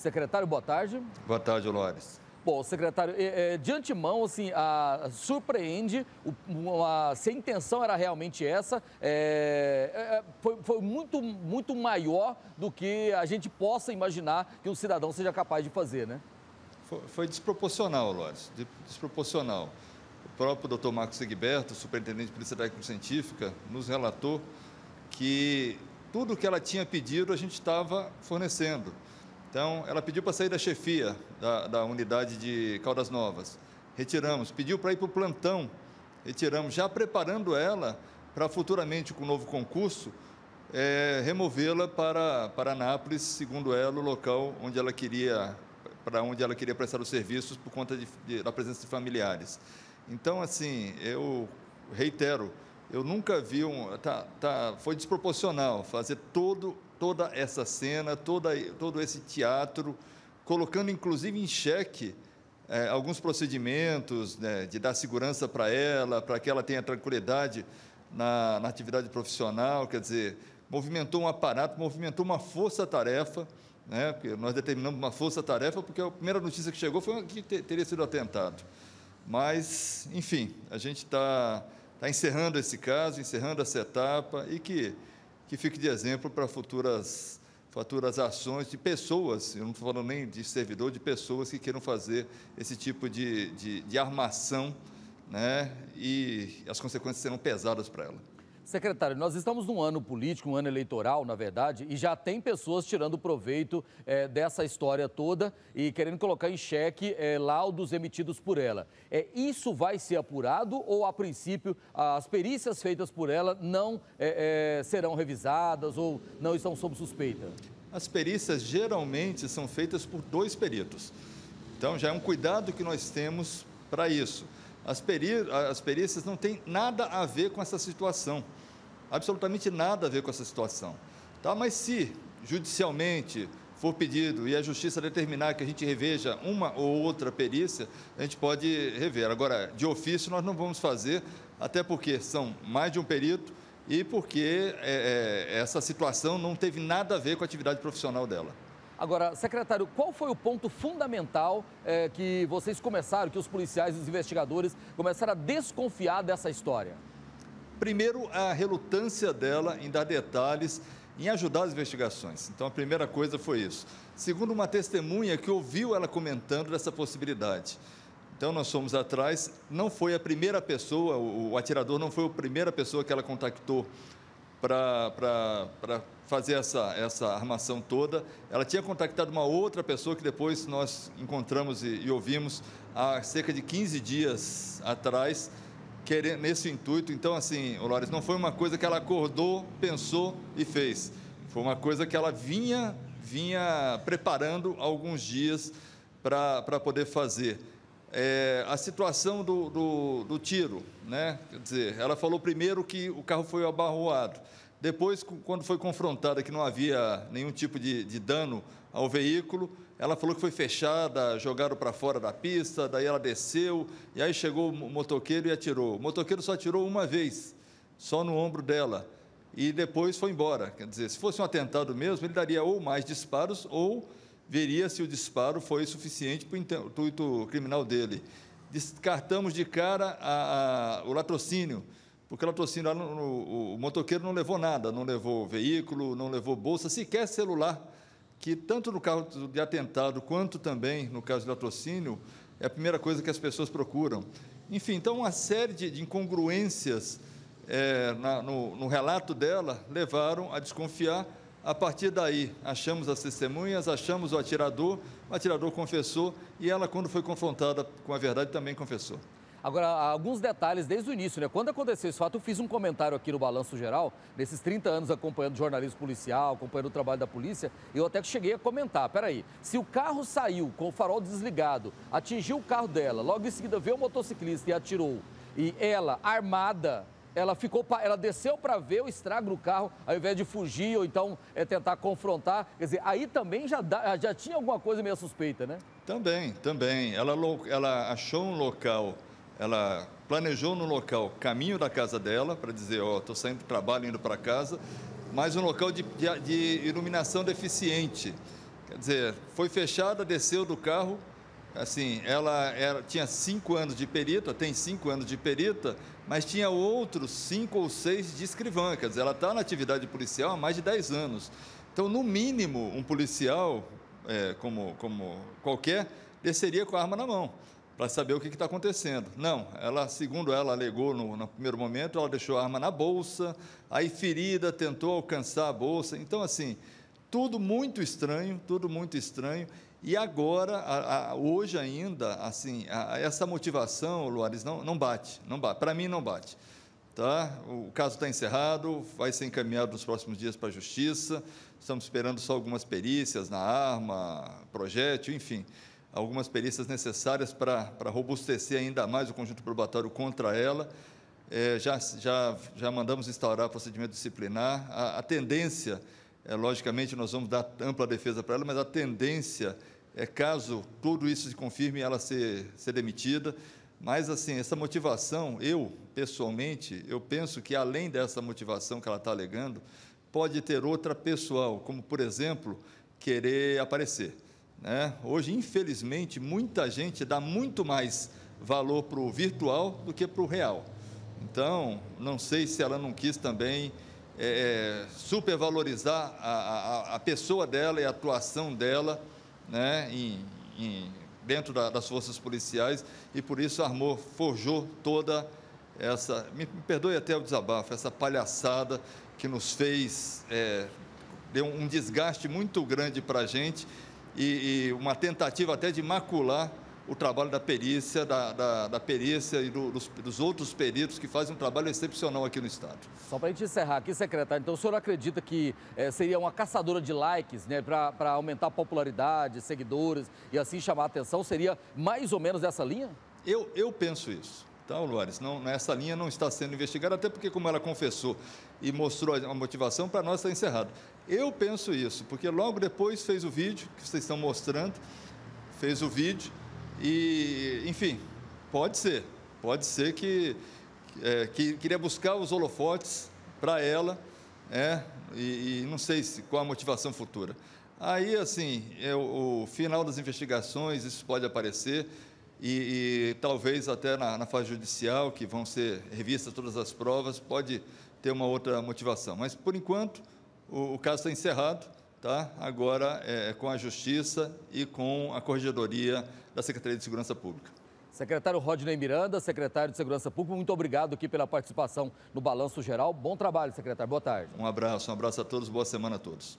Secretário, boa tarde. Boa tarde, Lores. Bom, secretário, é, é, de antemão, assim, a, a, surpreende o, a, se a intenção era realmente essa, é, é, foi, foi, muito, muito maior do que a gente possa imaginar que um cidadão seja capaz de fazer, né? Foi, foi desproporcional, Lores, desproporcional. O próprio doutor Marcos Segberto, superintendente de Polícia Técnica Científica, nos relatou que tudo o que ela tinha pedido a gente estava fornecendo. Então, ela pediu para sair da chefia da, da unidade de Caldas Novas. Retiramos. Pediu para ir para o plantão. Retiramos, já preparando ela para futuramente, com o novo concurso, é, removê-la para, para Anápolis, segundo ela, o local onde ela queria, para onde ela queria prestar os serviços por conta de, de, da presença de familiares. Então, assim, eu reitero, eu nunca vi um. Tá, tá, foi desproporcional fazer todo toda essa cena, toda, todo esse teatro, colocando inclusive em xeque é, alguns procedimentos né, de dar segurança para ela, para que ela tenha tranquilidade na, na atividade profissional, quer dizer, movimentou um aparato, movimentou uma força-tarefa, né, porque nós determinamos uma força-tarefa, porque a primeira notícia que chegou foi que teria sido atentado. Mas, enfim, a gente está tá encerrando esse caso, encerrando essa etapa e que que fique de exemplo para futuras, futuras ações de pessoas, eu não estou falando nem de servidor, de pessoas que queiram fazer esse tipo de, de, de armação, né? e as consequências serão pesadas para ela. Secretário, nós estamos num ano político, um ano eleitoral, na verdade, e já tem pessoas tirando proveito é, dessa história toda e querendo colocar em xeque é, laudos emitidos por ela. É, isso vai ser apurado ou, a princípio, as perícias feitas por ela não é, é, serão revisadas ou não estão sob suspeita? As perícias geralmente são feitas por dois peritos. Então, já é um cuidado que nós temos para isso. As, peri as perícias não têm nada a ver com essa situação absolutamente nada a ver com essa situação. Tá? Mas se judicialmente for pedido e a justiça determinar que a gente reveja uma ou outra perícia, a gente pode rever. Agora, de ofício, nós não vamos fazer, até porque são mais de um perito e porque é, é, essa situação não teve nada a ver com a atividade profissional dela. Agora, secretário, qual foi o ponto fundamental é, que vocês começaram, que os policiais e os investigadores começaram a desconfiar dessa história? Primeiro, a relutância dela em dar detalhes, em ajudar as investigações. Então, a primeira coisa foi isso. Segundo, uma testemunha que ouviu ela comentando dessa possibilidade. Então, nós fomos atrás. Não foi a primeira pessoa, o, atirador não foi a primeira pessoa que ela contactou para fazer essa, essa armação toda. Ela tinha contactado uma outra pessoa que depois nós encontramos e, e ouvimos há cerca de 15 dias atrás querendo, nesse intuito. Então, assim, Lores, não foi uma coisa que ela acordou, pensou e fez. Foi uma coisa que ela vinha, vinha preparando alguns dias para poder fazer. É, a situação do, do, do, tiro, né? Quer dizer, ela falou primeiro que o carro foi abarroado. Depois, quando foi confrontada que não havia nenhum tipo de, de dano ao veículo, ela falou que foi fechada, jogaram para fora da pista, daí ela desceu, e aí chegou o motoqueiro e atirou. O motoqueiro só atirou uma vez, só no ombro dela, e depois foi embora. Quer dizer, se fosse um atentado mesmo, ele daria ou mais disparos, ou veria se o disparo foi suficiente para o intuito criminal dele. Descartamos de cara a, a, o latrocínio, porque o latrocínio, o, o motoqueiro não levou nada, não levou veículo, não levou bolsa, sequer celular que tanto no caso de atentado quanto também no caso de latrocínio, é a primeira coisa que as pessoas procuram. Enfim, então uma série de, de incongruências é, na, no, no relato dela levaram a desconfiar. A partir daí, achamos as testemunhas, achamos o atirador, o atirador confessou e ela, quando foi confrontada com a verdade, também confessou. Agora, alguns detalhes desde o início, né? Quando aconteceu esse fato, eu fiz um comentário aqui no Balanço Geral, nesses 30 anos acompanhando jornalismo policial, acompanhando o trabalho da polícia, eu até cheguei a comentar, peraí, se o carro saiu com o farol desligado, atingiu o carro dela, logo em seguida veio o motociclista e atirou, e ela, armada, ela ficou, ela desceu para ver o estrago no carro, ao invés de fugir ou então é, tentar confrontar. Quer dizer, aí também já, dá, já tinha alguma coisa meio suspeita, né? Também, também. Ela, ela achou um local ela planejou no local caminho da casa dela, para dizer, ó, oh, estou saindo do trabalho, indo para casa, mas um local de, de, de, iluminação deficiente. Quer dizer, foi fechada, desceu do carro, assim, ela era, tinha cinco anos de perita, tem cinco anos de perita, mas tinha outros cinco ou seis de escrivã, quer dizer, ela está na atividade policial há mais de dez anos. Então, no mínimo, um policial, é, como, como qualquer, desceria com a arma na mão para saber o que está acontecendo. Não, ela, segundo ela alegou no, no, primeiro momento, ela deixou a arma na bolsa, aí ferida, tentou alcançar a bolsa. Então, assim, tudo muito estranho, tudo muito estranho. E agora, a, a, hoje ainda, assim, a, essa motivação, Luares, não, não bate, não bate. Para mim, não bate. Tá? O caso está encerrado, vai ser encaminhado nos próximos dias para a Justiça. Estamos esperando só algumas perícias na arma, projétil, enfim algumas perícias necessárias para, para robustecer ainda mais o conjunto probatório contra ela. É, já, já, já mandamos instaurar procedimento disciplinar. A, a tendência, é, logicamente, nós vamos dar ampla defesa para ela, mas a tendência é, caso tudo isso se confirme, ela ser, ser demitida. Mas, assim, essa motivação, eu, pessoalmente, eu penso que, além dessa motivação que ela está alegando, pode ter outra pessoal, como, por exemplo, querer aparecer. Né? Hoje, infelizmente, muita gente dá muito mais valor para o virtual do que para o real. Então, não sei se ela não quis também é, é, supervalorizar a, a, a, pessoa dela e a atuação dela né, em, em, dentro da, das forças policiais e por isso armou, forjou toda essa, me, me perdoe até o desabafo, essa palhaçada que nos fez, é, deu um desgaste muito grande para a gente e, e uma tentativa até de macular o trabalho da perícia, da, da, da perícia e do, dos, dos, outros peritos que fazem um trabalho excepcional aqui no Estado. Só para a gente encerrar aqui, secretário, então o senhor acredita que é, seria uma caçadora de likes, né, para aumentar a popularidade, seguidores e assim chamar a atenção? Seria mais ou menos essa linha? Eu, eu penso isso. Então, Luares, não, essa linha não está sendo investigada, até porque, como ela confessou e mostrou a motivação, para nós está encerrado. Eu penso isso, porque logo depois fez o vídeo que vocês estão mostrando, fez o vídeo e, enfim, pode ser, pode ser que, é, que queria buscar os holofotes para ela, é, e, e, não sei se, qual a motivação futura. Aí, assim, é o, o final das investigações, isso pode aparecer, e, e talvez até na, na, fase judicial, que vão ser revistas todas as provas, pode ter uma outra motivação. Mas, por enquanto, o, o caso está encerrado, tá? agora é, com a Justiça e com a Corregedoria da Secretaria de Segurança Pública. Secretário Rodney Miranda, secretário de Segurança Pública, muito obrigado aqui pela participação no Balanço Geral. Bom trabalho, secretário. Boa tarde. Um abraço, um abraço a todos, boa semana a todos.